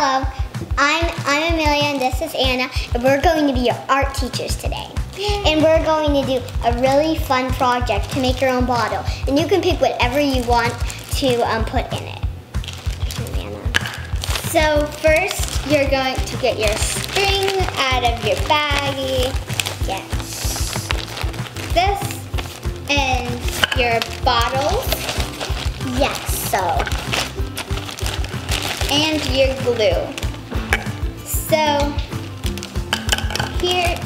Hello, I'm, I'm Amelia and this is Anna, and we're going to be your art teachers today. And we're going to do a really fun project to make your own bottle. And you can pick whatever you want to um, put in it. So first, you're going to get your string out of your baggie. Yes. This and your bottles Yes, so. And your glue. So here,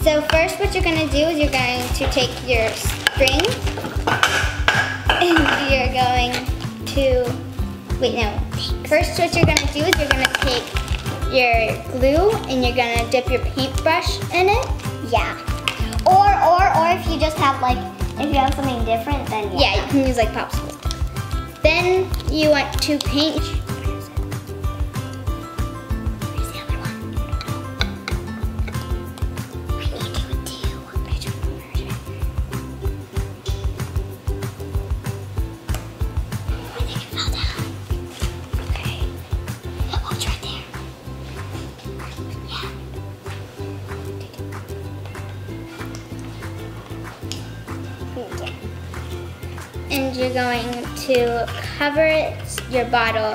so first what you're gonna do is you're going to take your string and you're going to, wait no, first what you're gonna do is you're gonna take your glue and you're gonna dip your paintbrush in it. Yeah. Or, or, or if you just have like, if you have something different, then yeah. Yeah, you can use like popsicle. Then you want to paint. You're going to cover it, your bottle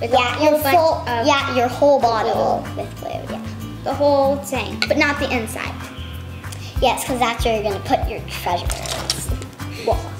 with Yeah, your full, yeah, your whole bottle with glue, yeah. the whole thing, but not the inside. Yes, because that's where you're gonna put your treasures. Whoa.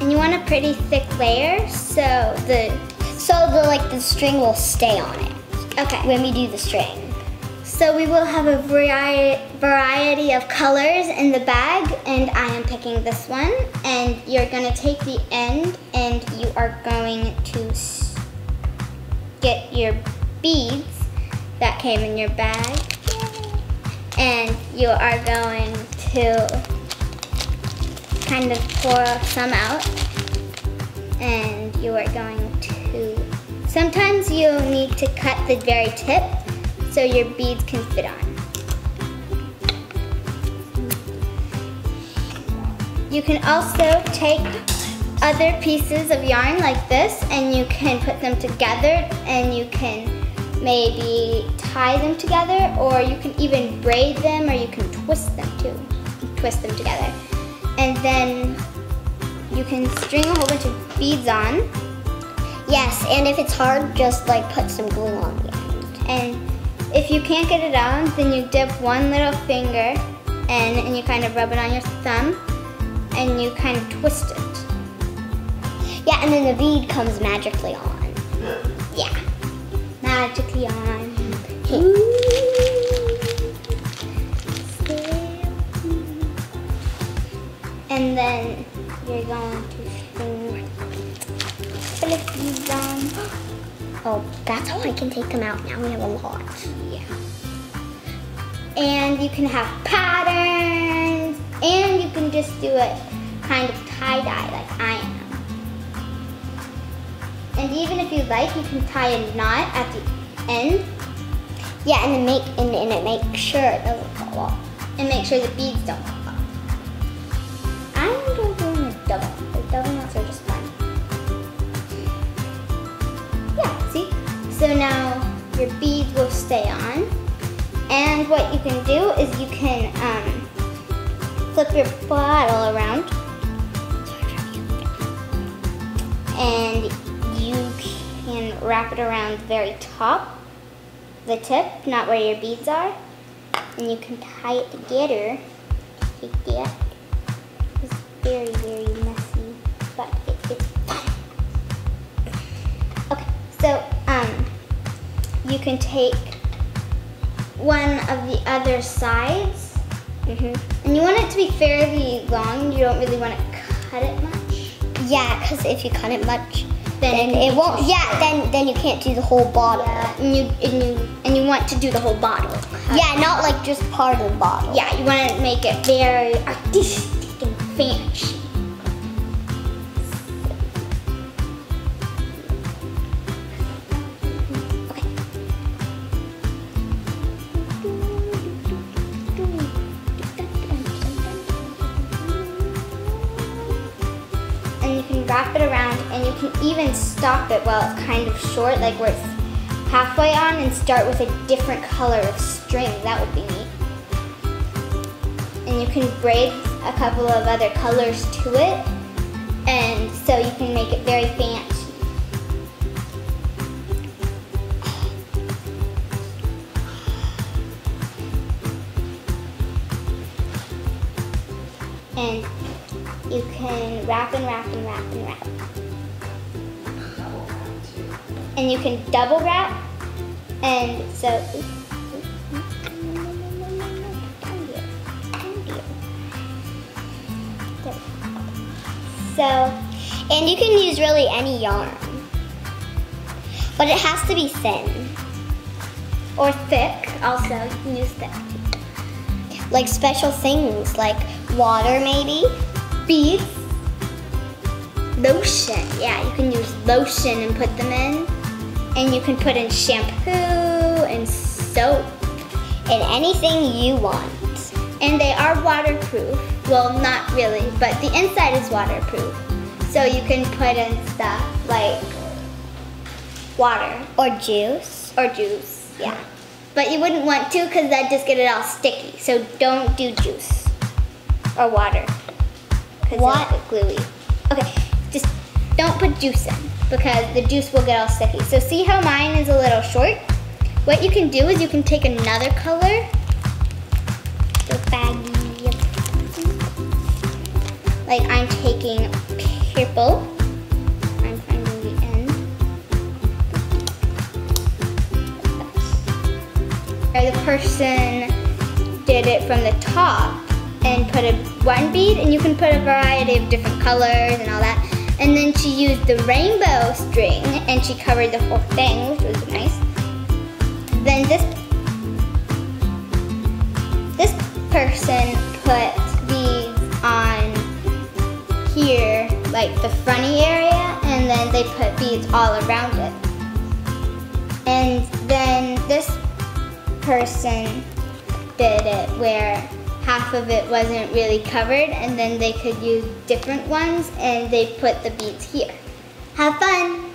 And you want a pretty thick layer, so the So the like the string will stay on it okay. when we do the string. So we will have a variety variety of colors in the bag, and I am picking this one. And you're gonna take the end, and you are going to get your beads that came in your bag, and you are going to kind of pour some out, going to. Sometimes you need to cut the very tip so your beads can fit on. You can also take other pieces of yarn like this and you can put them together and you can maybe tie them together or you can even braid them or you can twist them too. Twist them together. And then you can string a whole bunch of beads on Yes, and if it's hard, just like put some glue on the end. And if you can't get it on, then you dip one little finger in and you kind of rub it on your thumb and you kind of twist it. Yeah, and then the bead comes magically on. Yeah. Magically on. And then you're going to Oh, that's how I can take them out. Now we have a lot. Yeah. And you can have patterns, and you can just do it kind of tie-dye like I am. And even if you like, you can tie a knot at the end Yeah, and then make and, and it makes sure it doesn't fall off. and make sure the beads don't fall you can do is you can um, flip your bottle around and you can wrap it around the very top, the tip, not where your beads are, and you can tie it together that. It's very, very messy, but it, it's fun. Okay, so um, you can take one of the other sides, Mm-hmm. and you want it to be fairly long. You don't really want to cut it much. Yeah, because if you cut it much, Then then, it it won't. Yeah, short. then then you can't do the whole bottle. Yeah, and you and you and you want to do the whole bottle. Yeah, not like just part of the bottle. Yeah, you want to make it very artistic and fancy. Wrap it around and you can even stop it while it's kind of short, like where it's halfway on and start with a different color of string. That would be neat. And you can braid a couple of other colors to it. And so you can make it very fancy. And you can wrap and wrap and wrap and wrap. And you can double wrap. And so, so, And you can use really any yarn. But it has to be thin. or thick also, you can use thick. Like special things, like water maybe. Beads, lotion. Yeah, you can use lotion and put them in. And you can put in shampoo and soap. And anything you want. And they are waterproof. Well, not really, but the inside is waterproof. So you can put in stuff like water Or juice. or juice. Yeah. But you wouldn't want to because that'd just get it all sticky. So don't do juice or water. What? gluey. Okay, just don't put juice in because the juice will get all sticky. So see how mine is a little short? What you can do is you can take another color. The baggy. Like I'm taking purple. I'm finding the end. Or the person did it from the top and put a one bead and you can put a variety of different colors and all that. And then she used the rainbow string and she covered the whole thing, which was nice. Then this this person put beads on here, like the fronty area, and then they put beads all around it. And then this person did it where half of it wasn't really covered and then they could use different ones and they put the beads here. Have fun!